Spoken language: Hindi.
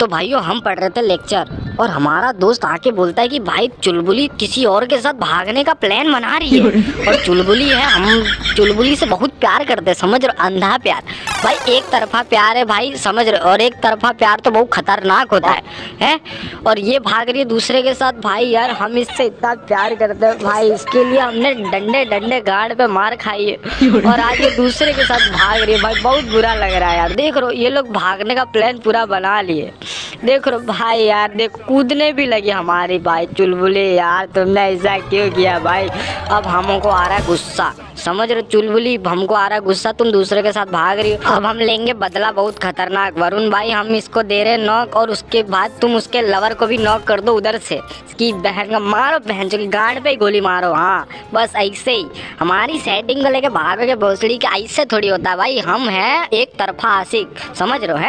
तो भाइयों हम पढ़ रहे थे लेक्चर और हमारा दोस्त आके बोलता है कि भाई चुलबुली किसी और के साथ भागने का प्लान बना रही है। और चुलबुली है हम चुलबुली से बहुत प्यार करते हैं समझ रहे अंधा प्यार। भाई एक तरफा प्यार है भाई समझ रहे और एक तरफा प्यार तो बहुत खतरनाक होता है हैं? और ये भाग रही है दूसरे के साथ। भाई यार हम इससे इतना प्यार करते हैं भाई इसके लिए हमने डंडे डंडे गाड़ पे मार खाई है। और आज ये दूसरे के साथ भाग रही है। भाई बहुत बुरा लग रहा है यार। देख रहे हो ये लोग भागने का प्लान पूरा बना लिए। देख हो भाई यार, देख कूदने भी लगी हमारी भाई, चुलबुले यार, तुमने ऐसा क्यों किया भाई? अब हमको आ रहा है गुस्सा, समझ रहे चुलबुली? हमको आ रहा गुस्सा, तुम दूसरे के साथ भाग रही हो। अब हम लेंगे बदला बहुत खतरनाक, वरुण भाई हम इसको दे रहे नॉक और उसके बाद तुम उसके लवर को भी नॉक कर दो उधर से। कि बहन का मारो, बहन की गांड पे गोली मारो हाँ बस ऐसे ही। हमारी सेटिंग को लेके भागोगे भोसड़ी के, ऐसे थोड़ी होता है भाई, हम हैं एक तरफा आशिक, समझ रहे हो, है?